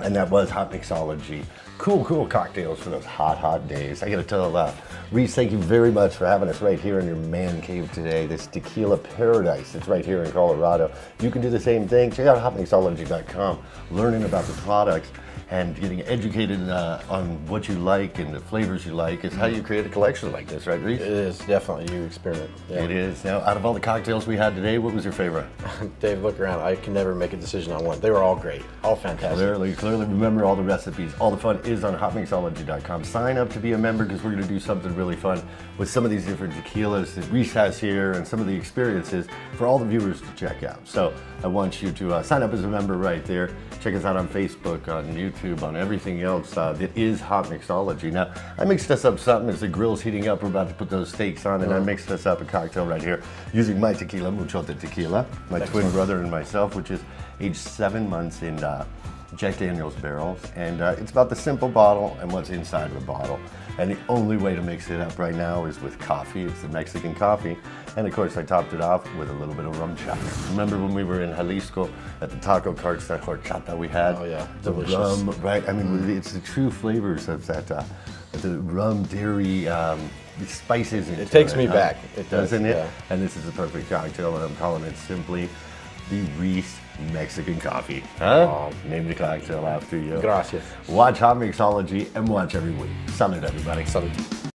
And that was Hot Mixology. Cool, cool cocktails for those hot, hot days. I gotta tell uh, Reese, thank you very much for having us right here in your man cave today. This tequila paradise. It's right here in Colorado. You can do the same thing. Check out hotmixology.com, learning about the products and getting educated uh, on what you like and the flavors you like is how you create a collection like this, right, Reese? It is definitely you experiment. Yeah. It is. Now, out of all the cocktails we had today, what was your favorite? Dave, look around. I can never make a decision on one. They were all great, all fantastic. Clearly, clearly remember all the recipes. All the fun is on hotmixology.com. Sign up to be a member because we're going to do something really fun with some of these different tequilas that Reese has here and some of the experiences for all the viewers to check out. So I want you to uh, sign up as a member right there. Check us out on Facebook, on YouTube, on everything else uh, that is Hot Mixology. Now, I mixed us up something as the grill's heating up. We're about to put those steaks on, and I mixed us up a cocktail right here using my tequila, Muchoté Tequila, my twin brother and myself, which is aged seven months in uh, Jack Daniels barrels. And uh, it's about the simple bottle and what's inside of the bottle. And the only way to mix it up right now is with coffee. It's the Mexican coffee. And of course, I topped it off with a little bit of RumChata. Remember when we were in Jalisco at the taco carts, that horchata we had? Oh, yeah. The Delicious. rum, right? I mean, it's the true flavors of that, uh, the rum, dairy, um, the spices. into takes me huh? back. It does, doesn't it? yeah. And this is the perfect cocktail, and I'm calling it simply the Reese Mexican Coffee. Huh? Name the cocktail after you. Gracias. Watch Hot Mixology and watch every week. Salud, everybody. Salud.